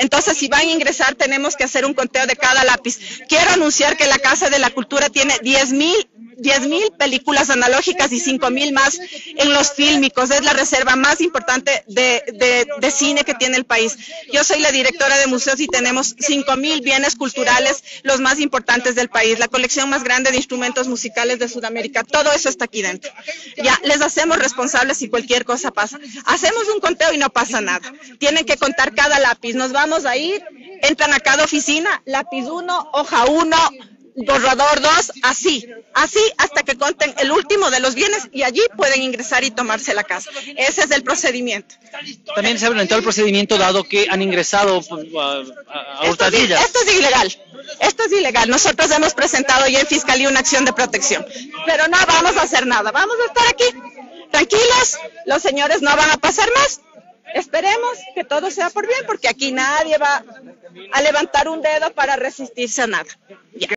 Entonces, si van a ingresar, tenemos que hacer un conteo de cada lápiz. Quiero anunciar que la Casa de la Cultura tiene 10 mil 10 mil películas analógicas y 5 mil más en los fílmicos. Es la reserva más importante de, de, cine que tiene el país. Yo soy la directora de museos y tenemos 5 mil bienes culturales, los más importantes del país, la colección más grande de instrumentos musicales de Sudamérica. Todo eso está aquí dentro. Ya les hacemos responsables si cualquier cosa pasa. Hacemos un conteo y no pasa nada. Tienen que contar cada lápiz. Nos vamos a ir, entran a cada oficina, lápiz 1, hoja 1, borrador 2, así, así hasta que conten el último de los bienes y allí pueden ingresar y tomarse la casa. Ese es el procedimiento. También se ha implementado el procedimiento dado que han ingresado pues, a, a esto, esto es ilegal. Esto es ilegal. Nosotros hemos presentado ya en Fiscalía una acción de protección, pero no vamos a hacer nada. Vamos a estar aquí tranquilos. Los señores no van a pasar más. Esperemos que todo sea por bien, porque aquí nadie va a levantar un dedo para resistirse a nada.